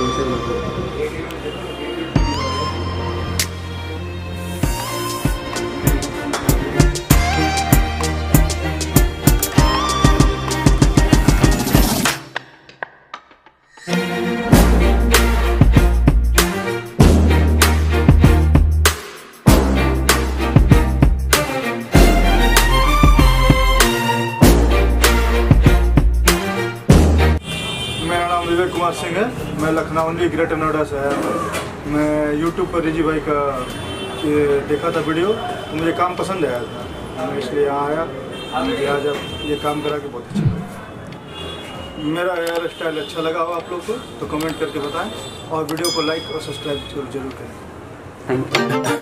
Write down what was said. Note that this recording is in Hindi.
मेरा कुमार सिंह है। मैं लखनऊ ग्रेटर नोएडा से है। मैं यूट्यूब पर रिजी भाई का देखा था वीडियो तो मुझे काम पसंद आया था। मैं इसलिए यहाँ आया। मुझे आज ये काम करा के बहुत अच्छा लगा। मेरा हेयर स्टाइल अच्छा लगा हो आप लोग को तो कमेंट करके बताएँ। और वीडियो को लाइक और सब्सक्राइब ज़रूर करें। Tell